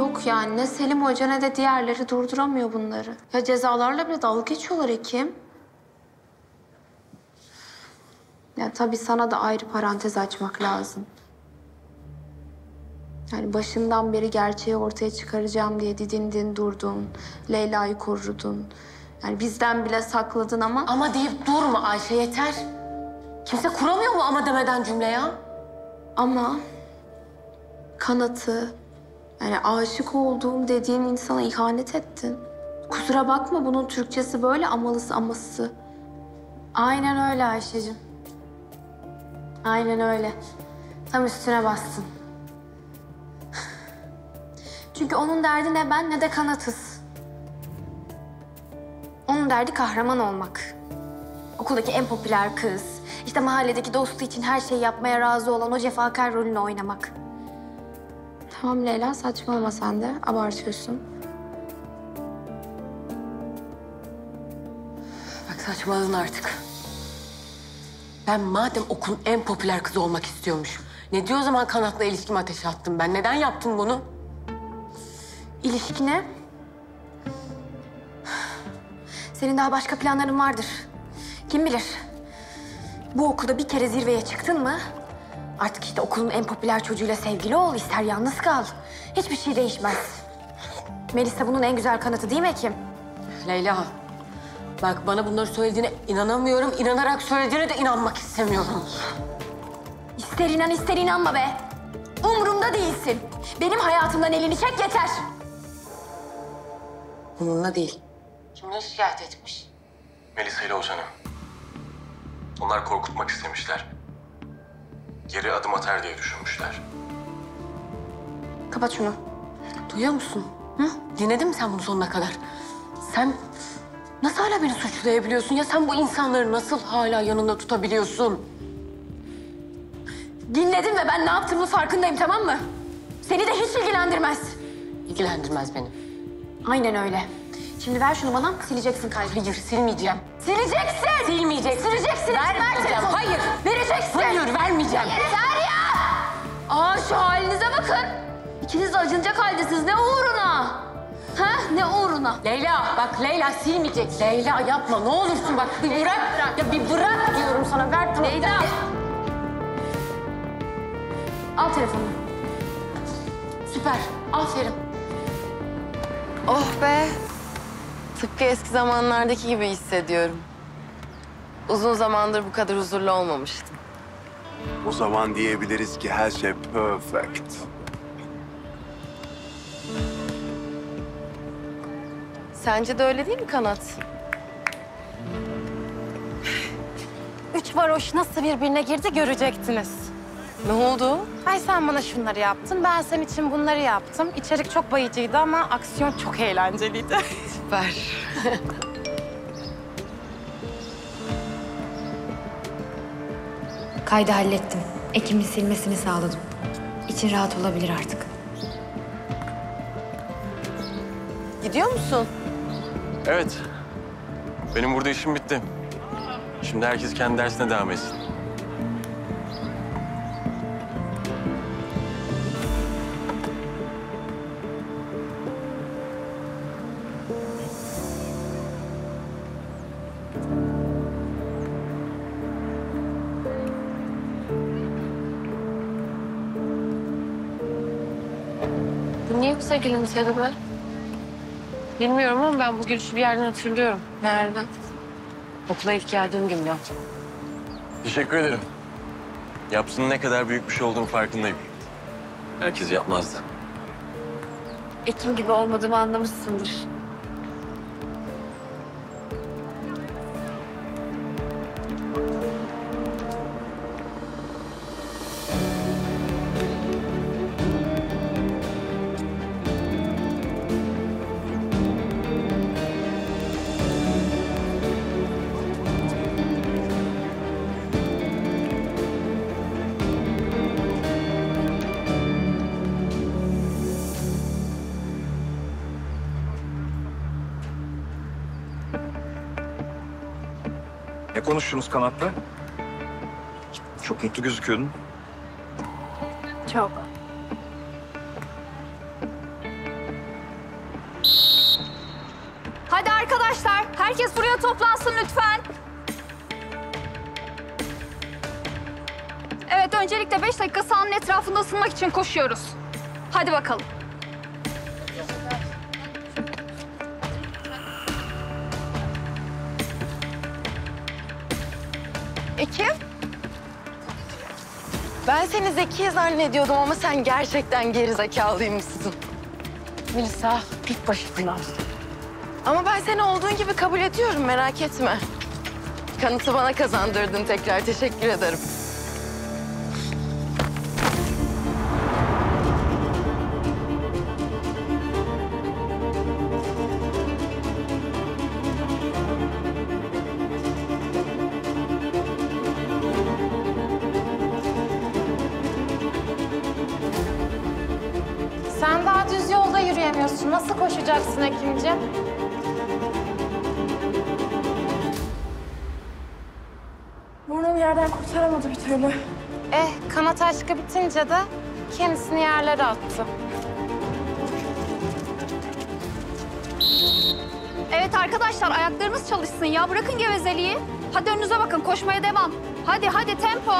Yok yani ne Selim Hoca ne de diğerleri durduramıyor bunları. Ya cezalarla bile dalga geçiyorlar Ekim. Ya tabii sana da ayrı parantez açmak lazım. Yani başından beri gerçeği ortaya çıkaracağım diye didindin durdun. Leyla'yı korudun. Yani bizden bile sakladın ama... Ama deyip durma Ayşe yeter. Kimse kuramıyor mu ama demeden cümle ya? Ama kanatı, yani aşık olduğum dediğin insana ihanet ettin. Kusura bakma bunun Türkçesi böyle amalısı aması. Aynen öyle Ayşe'cim. Aynen öyle. Tam üstüne bastın. Çünkü onun derdi ne ben ne de kanatız. Onun derdi kahraman olmak. Okuldaki en popüler kız. işte mahalledeki dostu için her şeyi yapmaya razı olan o cefakar rolünü oynamak. Tamam Leyla saçmalama sen de. Abartıyorsun. Bak saçmaladın artık. Ben madem okulun en popüler kızı olmak istiyormuşum. Ne diyor o zaman kanatla ilişkimi ateşe attım ben? Neden yaptım bunu? İlişkine... Senin daha başka planların vardır. Kim bilir? Bu okulda bir kere zirveye çıktın mı... Artık işte okulun en popüler çocuğuyla sevgili ol, ister yalnız kal. Hiçbir şey değişmez. Melisa bunun en güzel kanıtı değil mi Ekim? Leyla, bak bana bunları söylediğine inanamıyorum. İnanarak söylediğine de inanmak istemiyorum. İster inan ister inanma be. Umurumda değilsin. Benim hayatımdan elini çek yeter. Bununla değil. Kimle şikayet etmiş? Melisa ile Ozan'ı. Onlar korkutmak istemişler. Geri adım atar diye düşünmüşler. Kapat şunu. Duyuyor musun? Hı? Dinledin mi sen bunu sonuna kadar? Sen nasıl hala beni suçlayabiliyorsun? Ya sen bu insanları nasıl hala yanında tutabiliyorsun? Dinledin ve ben ne yaptığımın farkındayım tamam mı? Seni de hiç ilgilendirmez. İlgilendirmez beni. Aynen öyle. Şimdi ver şunu bana, sileceksin kalbini. Hayır, silmeyeceğim. Sileceksin! Silmeyeceksin. Sileceksin! Vermeyeceğim. Ver Hayır. Vereceksin! Hayır, vermeyeceğim. Yeter ya! Aa şu halinize bakın. İkiniz de acınacak haldesiniz. Ne uğruna? Ha? Ne uğruna? Leyla, bak Leyla silmeyecek. Leyla yapma, ne olursun bak bir bırak. Ya bir bırak diyorum sana, ver tamam. Leyla! Al telefonunu. Süper, aferin. Oh be. Tıpkı eski zamanlardaki gibi hissediyorum. Uzun zamandır bu kadar huzurlu olmamıştım. O zaman diyebiliriz ki her şey perfect. Sence de öyle değil mi Kanat? Üç varoş nasıl birbirine girdi görecektiniz. Ne oldu? Hay sen bana şunları yaptın, ben senin için bunları yaptım. İçerik çok bayıcıydı ama aksiyon çok eğlenceliydi. Süper. Kaydı hallettim. Ekim'in silmesini sağladım. İçin rahat olabilir artık. Gidiyor musun? Evet. Benim burada işim bitti. Şimdi herkes kendi dersine devam etsin. Niye kısa gülümsedi be? Bilmiyorum ama ben bu gülüşü bir yerden hatırlıyorum. Nereden? Okula ilk geldiğim gün ya. Teşekkür ederim. Yapsının ne kadar büyük bir şey olduğunu farkındayım. Herkes yapmazdı. Ekim gibi olmadığımı anlamışsındır. konuştunuz kanatla? Çok mutlu gözüküyordun. Çok. Hadi arkadaşlar, herkes buraya toplansın lütfen. Evet, öncelikle beş dakika sahanın etrafında ısınmak için koşuyoruz. Hadi bakalım. Ekim? Ben seni zeki zannediyordum ama sen gerçekten geri zekalıymışsın. Melisa git başımdan. Ama ben seni olduğun gibi kabul ediyorum merak etme. Kanıtı bana kazandırdın tekrar teşekkür ederim. Düz yolda yürüyemiyorsun. Nasıl koşacaksın Ekimciğim? Burnum yerden kurtaramadı bir türlü. Eh, kanat aşkı bitince de kendisini yerlere attı. Evet arkadaşlar, ayaklarınız çalışsın ya. Bırakın gevezeliği. Hadi önünüze bakın, koşmaya devam. Hadi hadi tempo.